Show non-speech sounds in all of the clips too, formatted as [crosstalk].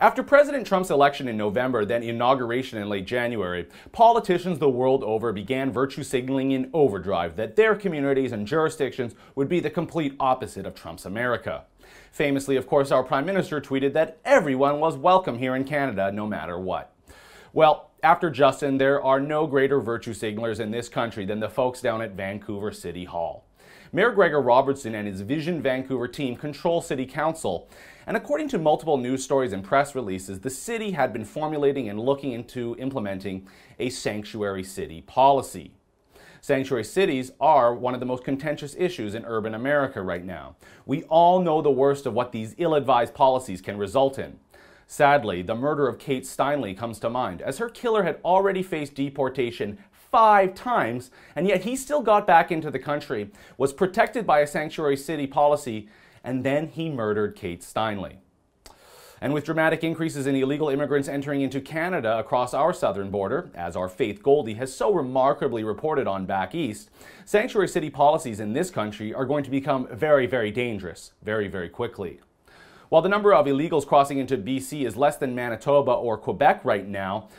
After President Trump's election in November, then inauguration in late January, politicians the world over began virtue signaling in overdrive that their communities and jurisdictions would be the complete opposite of Trump's America. Famously, of course, our Prime Minister tweeted that everyone was welcome here in Canada no matter what. Well, after Justin, there are no greater virtue signalers in this country than the folks down at Vancouver City Hall. Mayor Gregor Robertson and his Vision Vancouver team control City Council. And according to multiple news stories and press releases, the city had been formulating and looking into implementing a sanctuary city policy. Sanctuary cities are one of the most contentious issues in urban America right now. We all know the worst of what these ill advised policies can result in. Sadly, the murder of Kate Steinle comes to mind, as her killer had already faced deportation five times, and yet he still got back into the country, was protected by a sanctuary city policy, and then he murdered Kate Steinle. And with dramatic increases in illegal immigrants entering into Canada across our southern border, as our Faith Goldy has so remarkably reported on back east, sanctuary city policies in this country are going to become very, very dangerous very, very quickly. While the number of illegals crossing into BC is less than Manitoba or Quebec right now,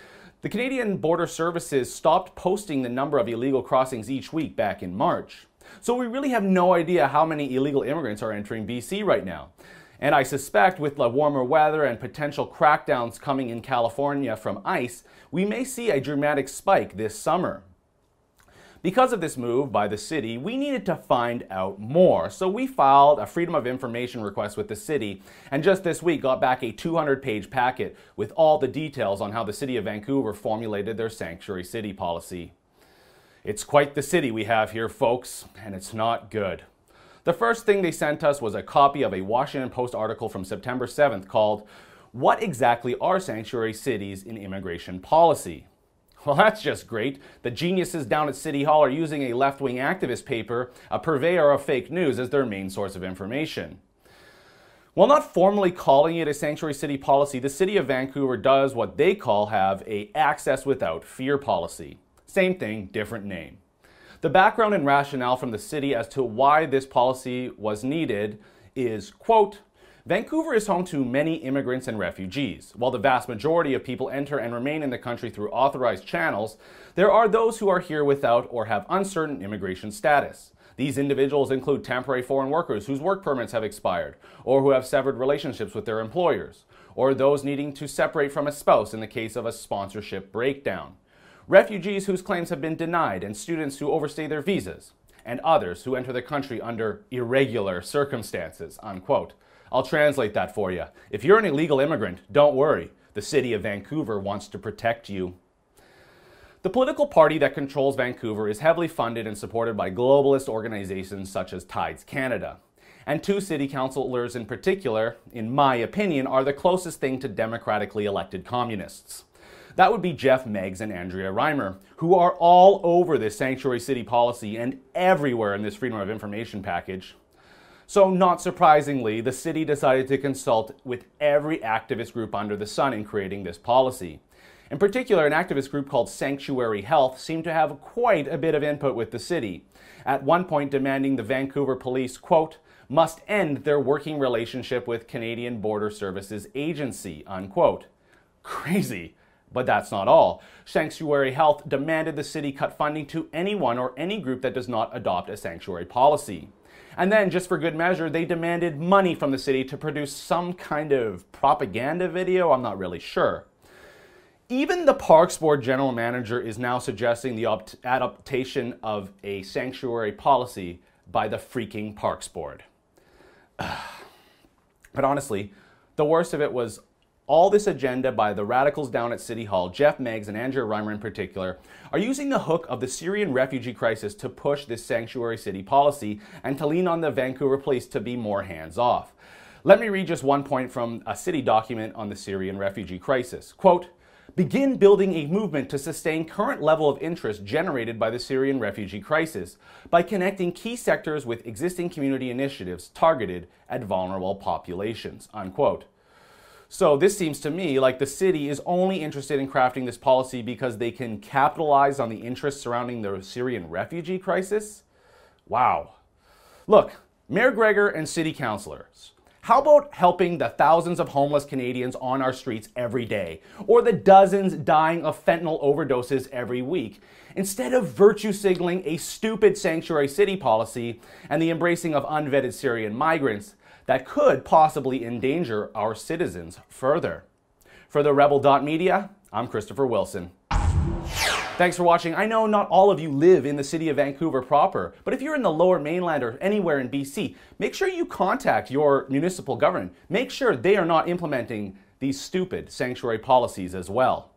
the Canadian Border Services stopped posting the number of illegal crossings each week back in March. So we really have no idea how many illegal immigrants are entering BC right now. And I suspect with the warmer weather and potential crackdowns coming in California from ICE, we may see a dramatic spike this summer. Because of this move by the city, we needed to find out more. So we filed a Freedom of Information request with the city, and just this week got back a 200 page packet with all the details on how the city of Vancouver formulated their sanctuary city policy. It's quite the city we have here, folks, and it's not good. The first thing they sent us was a copy of a Washington Post article from September 7th called, What Exactly Are Sanctuary Cities in Immigration Policy? Well, that's just great. The geniuses down at City Hall are using a left wing activist paper, a purveyor of fake news, as their main source of information. While not formally calling it a sanctuary city policy, the city of Vancouver does what they call have a access without fear policy. Same thing, different name. The background and rationale from the city as to why this policy was needed is, quote, Vancouver is home to many immigrants and refugees. While the vast majority of people enter and remain in the country through authorized channels, there are those who are here without or have uncertain immigration status. These individuals include temporary foreign workers whose work permits have expired, or who have severed relationships with their employers, or those needing to separate from a spouse in the case of a sponsorship breakdown refugees whose claims have been denied, and students who overstay their visas, and others who enter the country under irregular circumstances. Unquote. I'll translate that for you. If you're an illegal immigrant, don't worry. The city of Vancouver wants to protect you. The political party that controls Vancouver is heavily funded and supported by globalist organizations such as Tides Canada. And two city councilors in particular, in my opinion, are the closest thing to democratically elected communists. That would be Geoff Meggs and Andrea Reimer, who are all over this sanctuary city policy and everywhere in this Freedom of Information package. So, not surprisingly, the city decided to consult with every activist group under the sun in creating this policy. In particular, an activist group called Sanctuary Health seemed to have quite a bit of input with the city, at one point demanding the Vancouver police, quote, must end their working relationship with Canadian Border Services Agency, unquote. Crazy. But that's not all. Sanctuary Health demanded the city cut funding to anyone or any group that does not adopt a sanctuary policy. And then, just for good measure, they demanded money from the city to produce some kind of propaganda video. I'm not really sure. Even the Parks Board general manager is now suggesting the adaptation of a sanctuary policy by the freaking Parks Board. [sighs] but honestly, the worst of it was all this agenda by the radicals down at City Hall, Geoff Meggs and Andrew Reimer in particular, are using the hook of the Syrian refugee crisis to push this sanctuary city policy and to lean on the Vancouver police to be more hands off. Let me read just one point from a city document on the Syrian refugee crisis. Quote, begin building a movement to sustain current level of interest generated by the Syrian refugee crisis by connecting key sectors with existing community initiatives targeted at vulnerable populations, unquote. So this seems to me like the city is only interested in crafting this policy because they can capitalize on the interest surrounding the Syrian refugee crisis? Wow. Look, Mayor Gregor and city councilors How about helping the thousands of homeless Canadians on our streets every day, or the dozens dying of fentanyl overdoses every week, instead of virtue signaling a stupid sanctuary city policy and the embracing of unvetted Syrian migrants that could possibly endanger our citizens further? For the Rebel.media, I'm Christopher Wilson. Thanks for watching. I know not all of you live in the city of Vancouver proper, but if you're in the lower mainland or anywhere in BC, make sure you contact your municipal government. Make sure they are not implementing these stupid sanctuary policies as well.